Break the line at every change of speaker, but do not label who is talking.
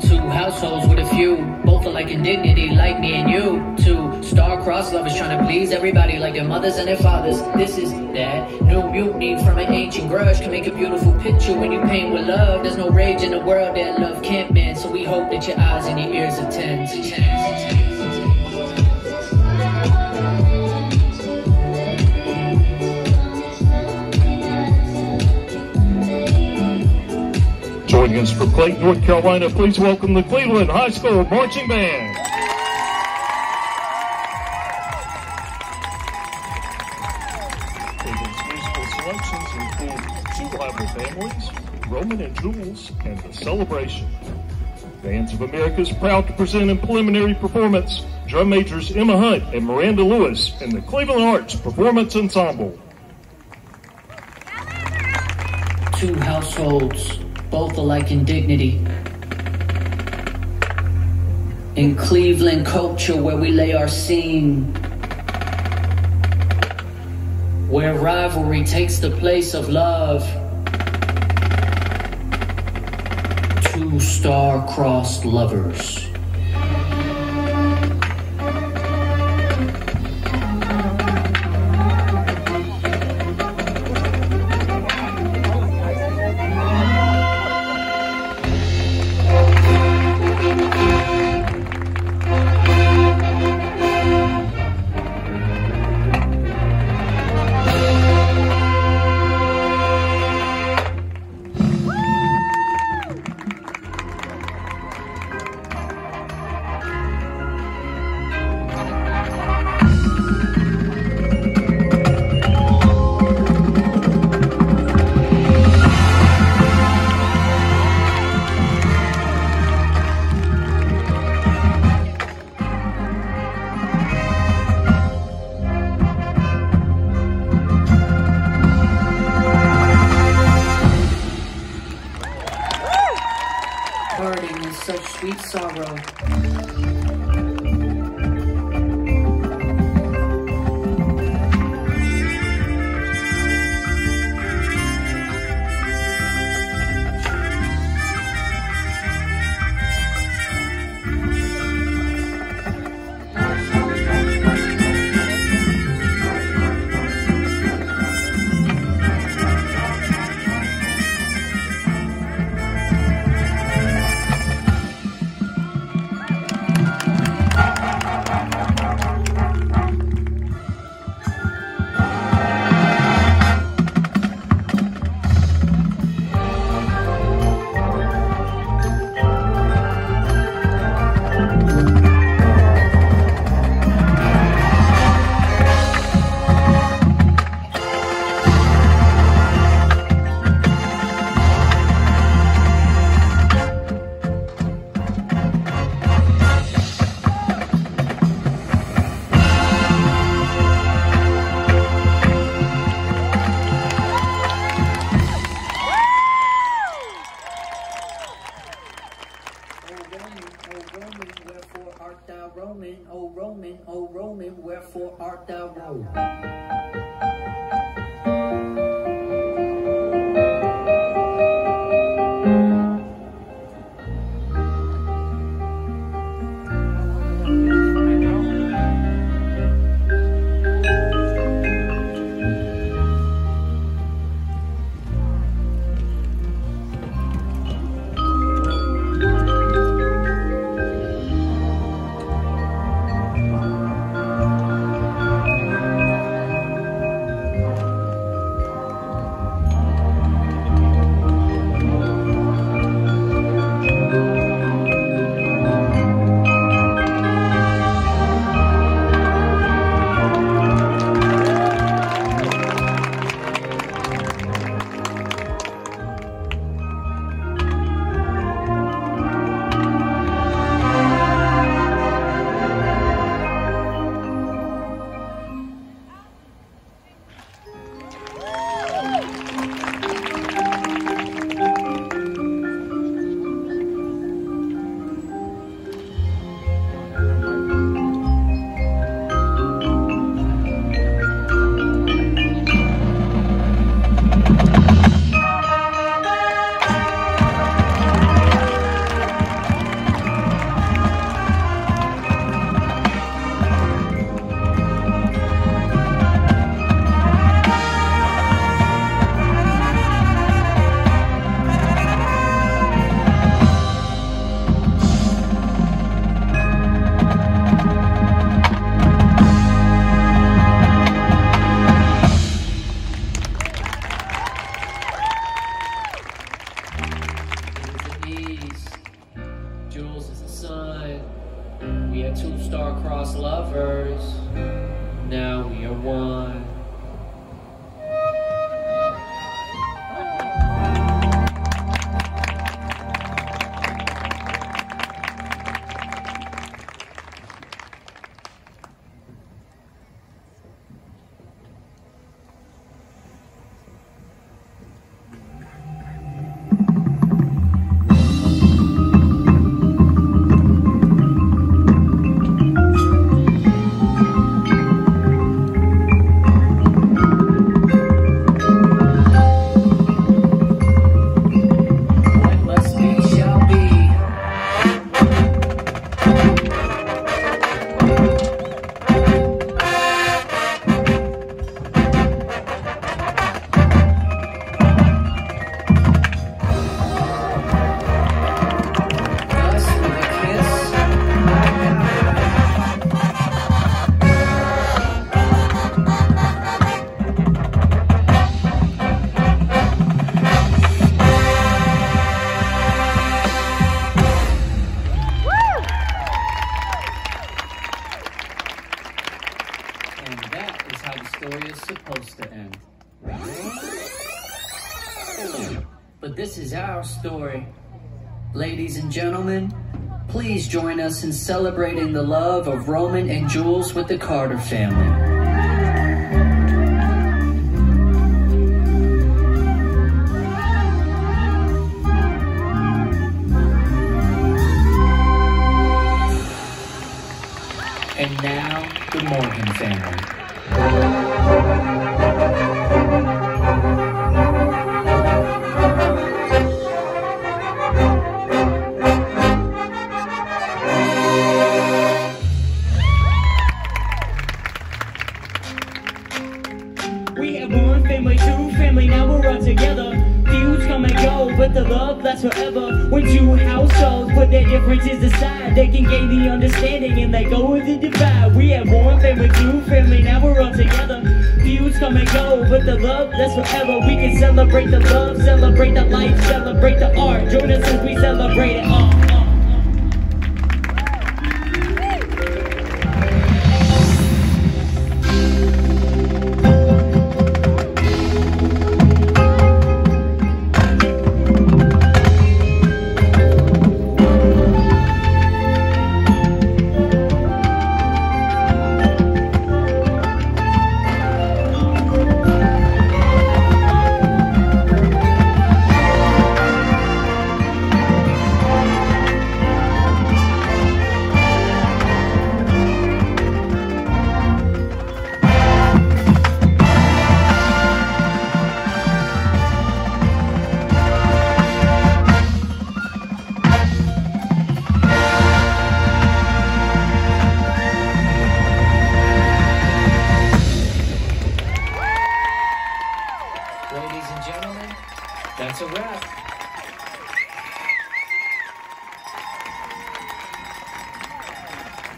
Two households with a few, both are like in dignity, like me and you. Two star-crossed lovers trying to please everybody like their mothers and their fathers. This is that new mutiny from an ancient grudge can make a beautiful picture when you paint with love. There's no rage in the world that love can't mend, so we hope that your eyes and your ears attend.
Joining us from Clayton, North Carolina, please welcome the Cleveland High School Marching Band. Cleveland's musical selections include Two Bible Families, Roman and Jules, and The Celebration. Bands of America is proud to present in preliminary performance drum majors Emma Hunt and Miranda Lewis and the Cleveland Arts Performance Ensemble.
Two households, both alike in dignity. In Cleveland culture, where we lay our scene, where rivalry takes the place of love. Two star-crossed lovers. Burden is such sweet sorrow. Art supposed to end. But this is our story. Ladies and gentlemen, please join us in celebrating the love of Roman and Jules with the Carter family. And now, the Morgan family.
We have one family, two family, now we're all together. Feuds come and go, but the love lasts forever. When two households put their differences aside, they can gain the understanding and they go with the divide. We have one family, two family, now we're all together. Feuds come and go, but the love lasts forever. We can celebrate the love, celebrate the life, celebrate the art. Join us as we celebrate it. Uh,